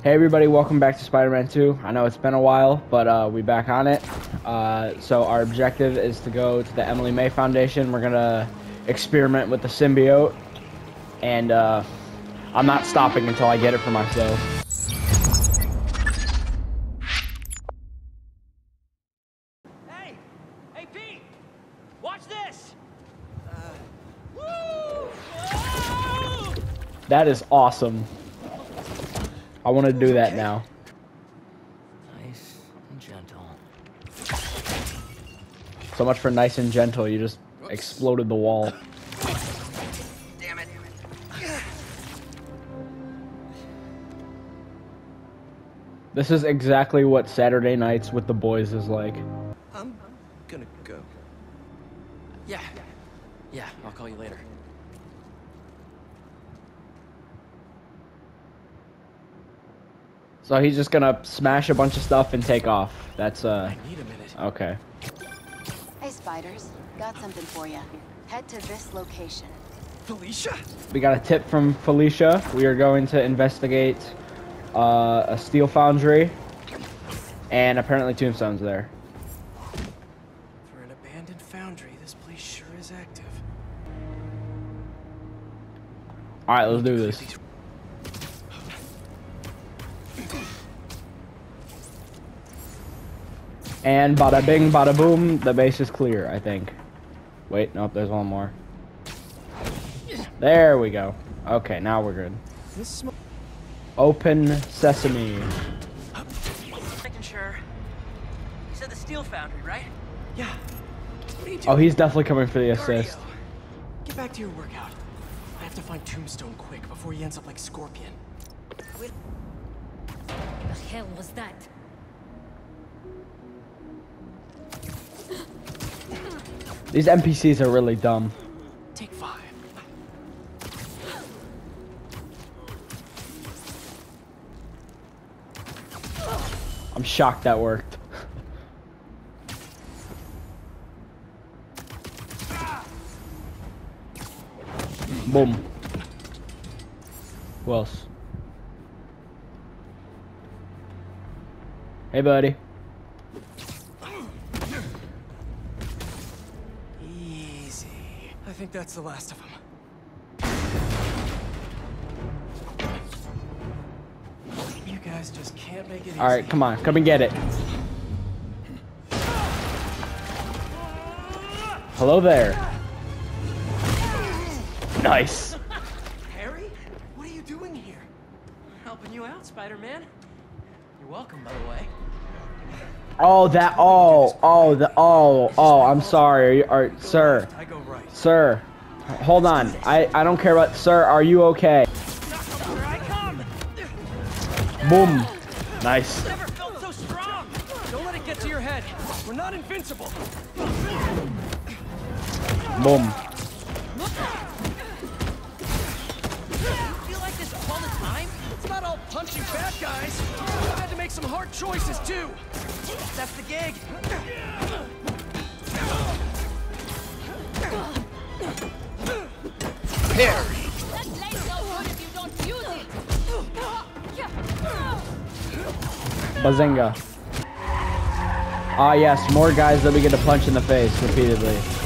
Hey everybody, welcome back to Spider-Man 2. I know it's been a while, but uh, we back on it. Uh, so our objective is to go to the Emily May Foundation. We're gonna experiment with the symbiote, and uh, I'm not stopping until I get it for myself. Hey! Hey, Pete! Watch this! That is awesome. I want to do that now. Nice and gentle. So much for nice and gentle. You just exploded the wall. Damn it. This is exactly what Saturday nights with the boys is like. I'm gonna go. Yeah. Yeah, I'll call you later. So he's just gonna smash a bunch of stuff and take off. That's uh I need a minute. okay. Hey, Spiders. Got something for you. Head to this location. Felicia? We got a tip from Felicia. We are going to investigate uh, a steel foundry, and apparently Tombstone's there. For an abandoned foundry, this place sure is active. All right, let's do this. And bada bing, bada boom, the base is clear, I think. Wait, nope, there's one more. There we go. Okay, now we're good. Open sesame. Making sure. You said the steel foundry, right? Yeah. What are you oh, doing? Oh, he's definitely coming for the assist. Cardio. Get back to your workout. I have to find Tombstone quick before he ends up like Scorpion. The hell was that? These NPCs are really dumb. Take five. I'm shocked that worked. Boom. Who else? Hey, buddy. Easy. I think that's the last of them. You guys just can't make it easy. All right, come on, come and get it. Hello there. Nice. Harry? What are you doing here? Helping you out, Spider-Man. Welcome, by the way. Oh, that. Oh, oh, the. Oh, oh. I'm sorry. Are, sir, left, I go right. sir. Hold on. I I don't care about. Sir, are you okay? Here I come! Boom. Nice. Never felt so strong! Don't let it get to your head. We're not invincible. Boom. feel like this all the time? It's not all punching bad guys. I've had to make some hard choices too. That's the gig. It! Bazinga. Ah, yes. More guys that we get to punch in the face repeatedly.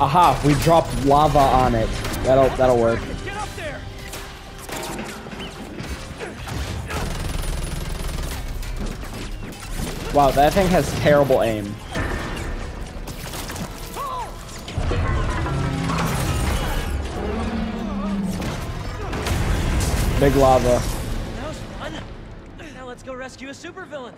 Aha. We dropped lava on it. That'll that'll work. Wow, that thing has terrible aim. Big lava. Now let's go rescue a supervillain.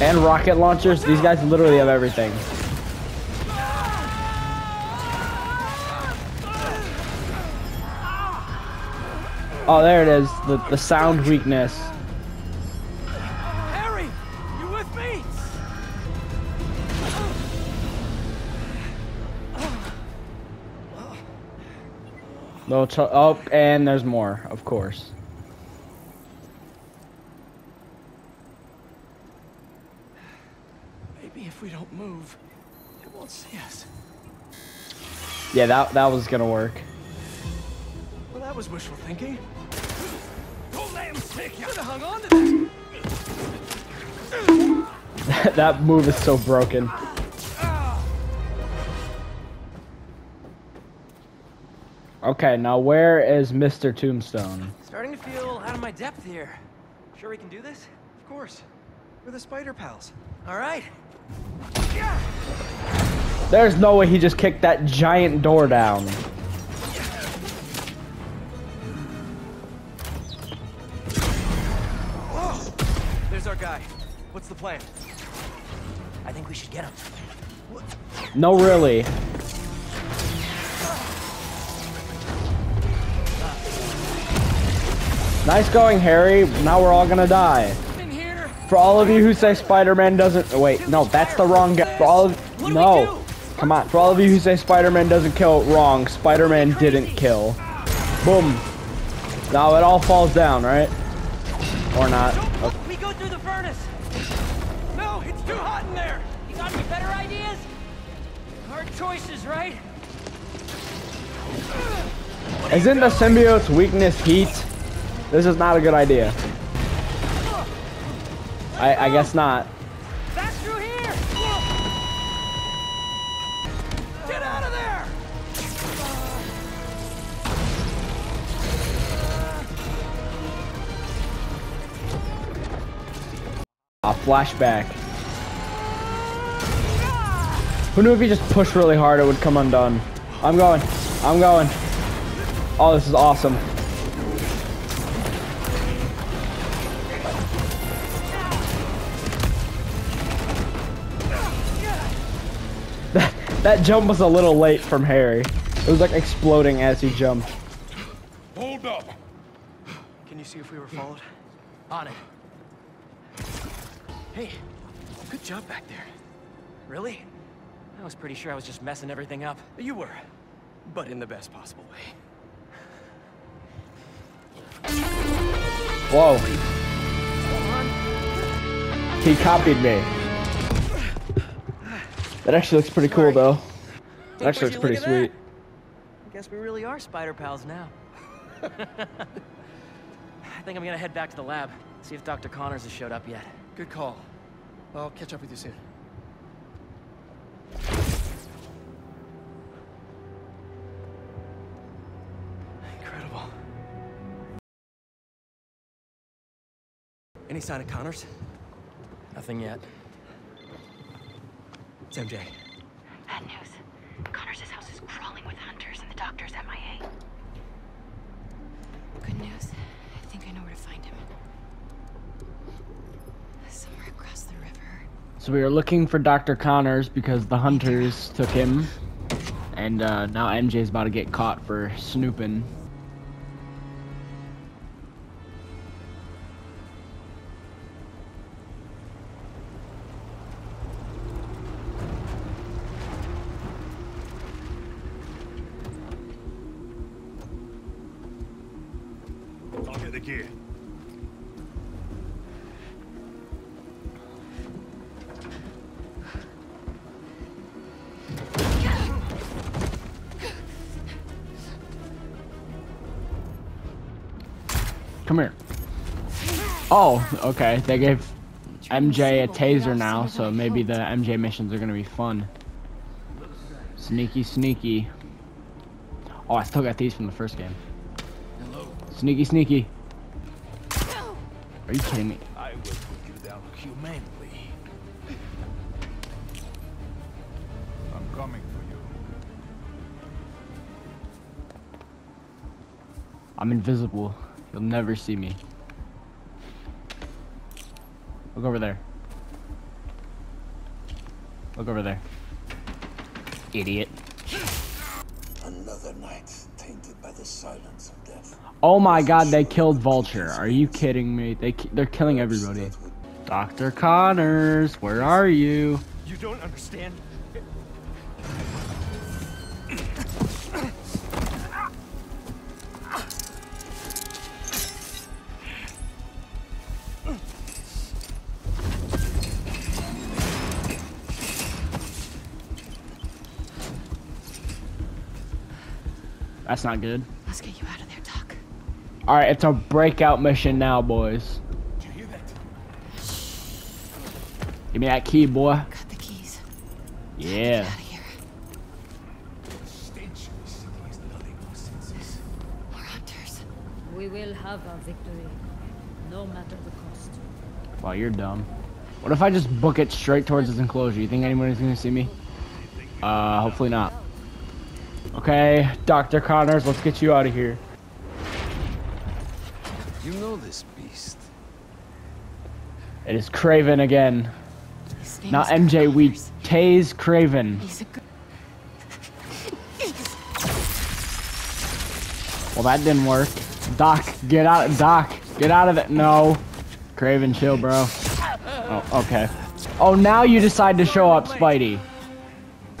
And rocket launchers. These guys literally have everything. Oh, there it is. The the sound weakness. Harry, you with me? No, oh, and there's more, of course. if we don't move, it won't see us. Yeah, that that was gonna work. Well, that was wishful thinking. Don't let him take you. Could have hung on to this. that move is so broken. Okay, now where is Mr. Tombstone? Starting to feel out of my depth here. Sure we can do this? Of course. We're the spider pals. All right. There's no way he just kicked that giant door down. There's our guy. What's the plan? I think we should get him. No, really. Nice going, Harry. Now we're all gonna die. For all of you who say Spider-Man doesn't- oh, wait, no, that's the wrong guy. For all of- What do we no. Come on, for all of you who say Spider-Man doesn't kill, wrong. Spider-Man didn't kill. Boom. Now it all falls down, right? Or not. We go through the furnace. No, it's too hot in there. You got any better ideas? Hard choices, right? Isn't the symbiote's weakness heat? This is not a good idea. I, I guess not. Back through here. Get out of there. A flashback. Who knew if you just push really hard it would come undone? I'm going. I'm going. Oh, this is awesome. That, that jump was a little late from Harry. It was like exploding as he jumped. Hold up. Can you see if we were followed? On it. Hey, good job back there. Really? I was pretty sure I was just messing everything up. You were, but in the best possible way. Whoa. He copied me. That actually looks pretty cool though. That actually looks pretty look sweet. that? I guess we really are spider pals now. I think I'm gonna head back to the lab, see if Dr. Connors has showed up yet. Good call. I'll catch up with you soon. Incredible. Any sign of Connors? Nothing yet. It's MJ. Bad news. Connors' house is crawling with hunters and the doctor's MIA. Good news. I think I know where to find him. Somewhere across the river. So we were looking for Dr. Connors because the hunters took him. And uh, now MJ's about to get caught for snooping. Get the gear. Come here. Oh, okay. They gave MJ a taser now, so maybe the MJ missions are gonna be fun. Sneaky, sneaky. Oh, I still got these from the first game. Sneaky, sneaky. Are you kidding me? I will put you down humanely. I'm coming for you. I'm invisible. You'll never see me. Look over there. Look over there. Idiot. Another night tainted by the silence of death. Oh my god, they killed Vulture. Are you kidding me? They they're killing everybody. Dr. Connors, where are you? You don't understand. That's not good. Let's get you out of there, Doc. All right, it's a breakout mission now, boys. Did you hear that? Give me that key, boy. Got the keys. Yeah. Out of here. The stench of this city is lulling our senses. More hunters. We will have our victory, no matter the cost. Wow, you're dumb. What if I just book it straight towards this enclosure? You think anybody's gonna see me? Uh, hopefully not. Okay, Dr. Connors, let's get you out of here. You know this beast. It is Kraven again. Not MJ, we Connors. tase Kraven. He's a. Well, that didn't work. Doc, get out. Doc, get out of it. No. Kraven, chill, bro. Oh, okay. Oh, now you decide to show up, Spidey.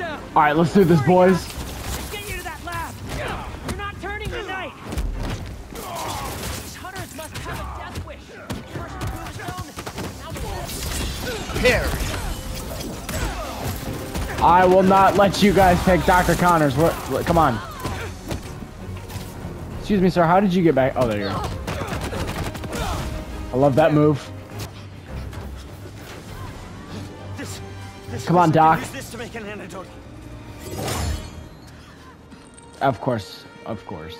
All right, let's do this, boys. I will not let you guys take Dr. Connors. What? what- Come on. Excuse me, sir. How did you get back? Oh, there you go. I love that move. This, this Come on, Doc. This to make an. Of course. Of course.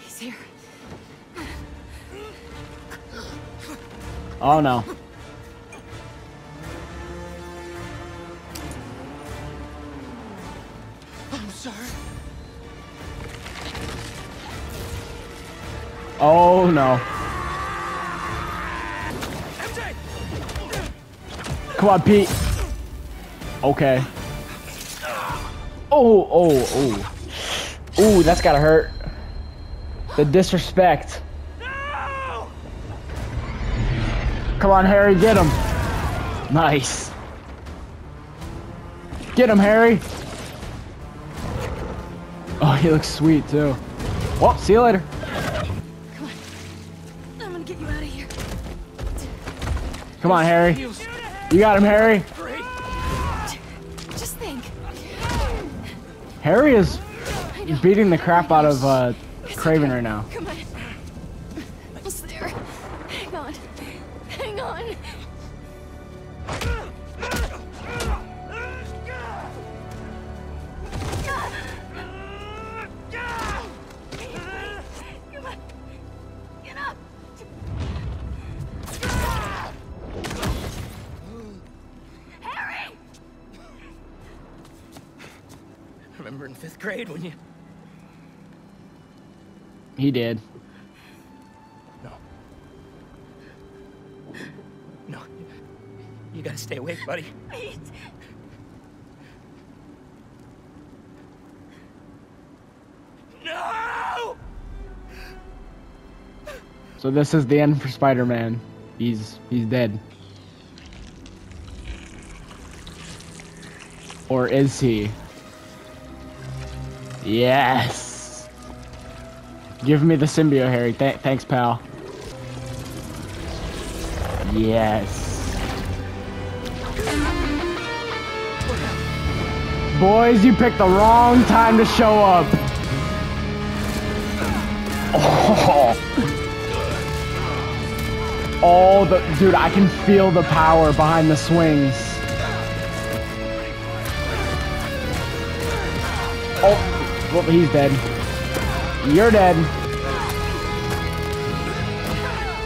He's here. Oh, no. Oh, no. Come on, Pete. Okay. Oh, oh, oh. Ooh, that's gotta hurt. The disrespect. Come on, Harry, get him. Nice. Get him, Harry. Oh, he looks sweet, too. Well, see you later. Come on, Harry. You got him, Harry. Just think. Harry is beating the crap out of uh, Kraven right now. Fifth grade when you... He did. No. No. You gotta stay awake, buddy. Pete! No! So this is the end for Spider-Man. He's he's dead. Or is he? Yes. Give me the symbiote, Harry. Th thanks, pal. Yes. Boys, you picked the wrong time to show up. Oh. Oh, the dude, I can feel the power behind the swings. Oh, well, he's dead. You're dead.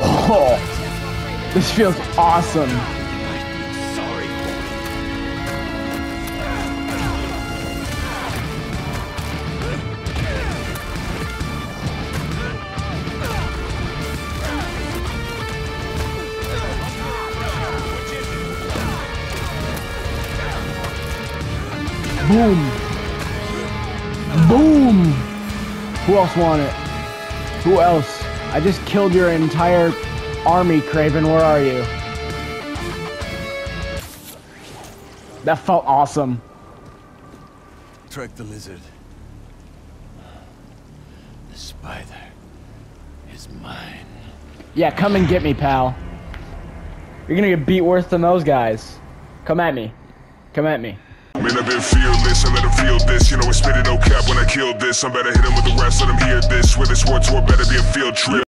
Oh, this feels awesome. Boom. Who else want it? Who else? I just killed your entire army, Kraven. Where are you? That felt awesome. Track the lizard. The spider is mine. Yeah, come and get me, pal. You're gonna get beat worse than those guys. Come at me. Come at me. Man, I've been fearless, I let her feel this. You know, I spit it no cap when I kill this. I'm better hit him with the rest, let him hear this. Where this war tour, better be a field trip.